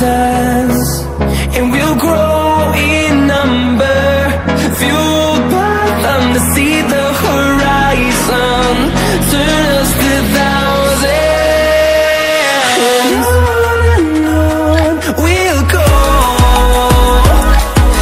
desert